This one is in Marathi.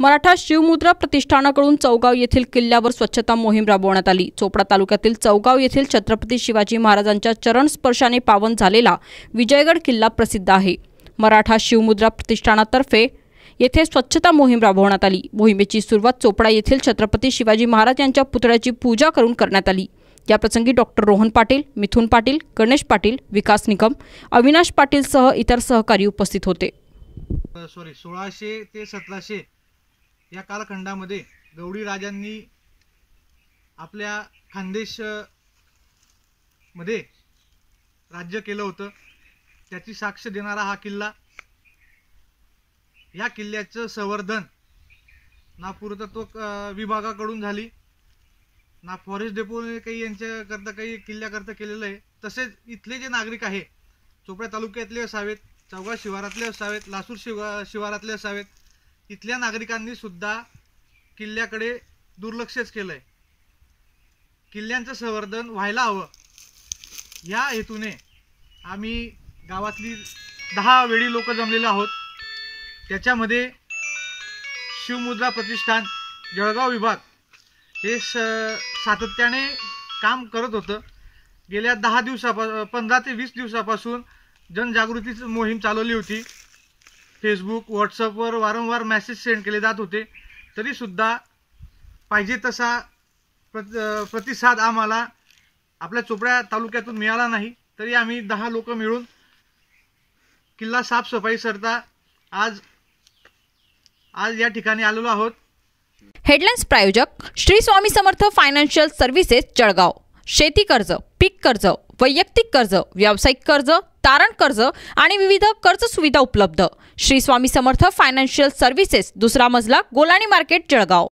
मराठा शिवमुद्रा प्रतिष्ठानाकडून चौगाव येथील किल्ल्यावर स्वच्छता मोहीम राबवण्यात आली. चोपडा तालुक्यातील चौगाव येथील छत्रपती शिवाजी महाराजांच्या चरण स्पर्शाने पावन झालेला विजयगड किल्ला प्रसिद्ध आहे. मराठा शिवमुद्रा प्रतिष्ठानातर्फे येथे स्वच्छता मोहीम राबवण्यात आली. मोहिमेची सुरुवात चोपडा येथील छत्रपती शिवाजी महाराज यांच्या पुतळ्याची पूजा करून करण्यात आली. याप्रसंगी डॉक्टर रोहन पाटील मिथुन पाटील गणेश पाटील विकास निकम अविनाश पाटील सह इतर सहकारी उपस्थित होते. सॉरी सोळाशे ते सतराशे या कालखंडामध्ये गवळी राजांनी आपल्या खानदेशमध्ये राज्य केलं होतं. त्याची साक्ष देणारा हा किल्ला. या किल्ल्याचं संवर्धन नापुरतत्व विभागाकडून झाली. ना फॉरेस्ट डेपोने काही यांच्याकरता काही किल्ल्याकरता केलेलं आहे. तसेच इथले जे नागरिक आहे चोपड्या तालुक्यातले असावेत चौगा शिवारातले असावेत लासूर शिवा शिवारातले असावेत इथल्या नागरिकांनी सुद्धा किल्ल्याकडे दुर्लक्षच केलं आहे किल्ल्यांचं संवर्धन व्हायला हवं. या हेतूने आम्ही गावातली दहा वेळी लोक जमलेलो आहोत. त्याच्यामध्ये शिवमुद्रा प्रतिष्ठान जळगाव विभाग हे स सातत्याने काम करत होतं. गेल्या दहा दिवसापा पंधरा ते वीस दिवसापासून जनजागृतीची मोहीम चालवली होती. फेसबुक व्हॉट्सअपवर वारंवार मेसेज सेंड केले जात होते. तरीसुद्धा पाहिजे तसा प्रत प्रतिसाद आम्हाला आपल्या चोपड्या तालुक्यातून मिळाला नाही. तरी आम्ही दहा लोक मिळून किल्ला साफसफाई सरता आज आज या ठिकाणी आलेलो आहोत. हेडलाईन्स प्रायोजक श्री स्वामी समर्थ फायनान्शियल सर्व्हिसेस जळगाव. शेती कर्ज पीक कर्ज वैयक्तिक कर्ज व्यावसायिक कर्ज तारण कर्ज आणि विविध कर्ज सुविधा उपलब्ध. श्री स्वामी समर्थ फायनान्शियल सर्व्हिसेस दुसरा मजला गोलाणी मार्केट जळगाव.